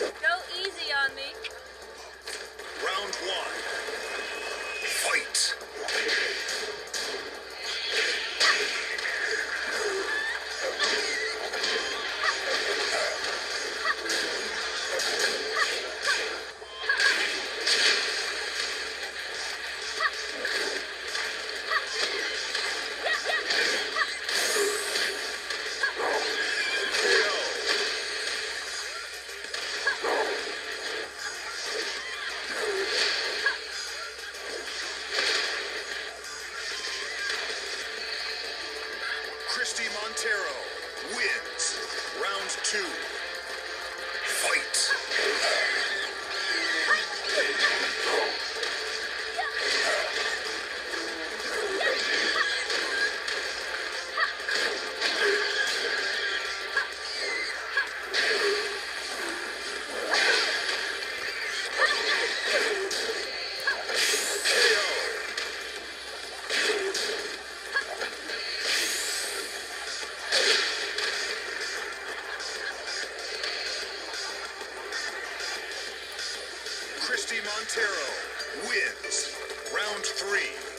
Go easy on me. Round one. Fight! Christie Monteiro wins round two. Fight. Christie Monteiro wins round three.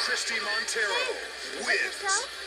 Christie Monteiro wins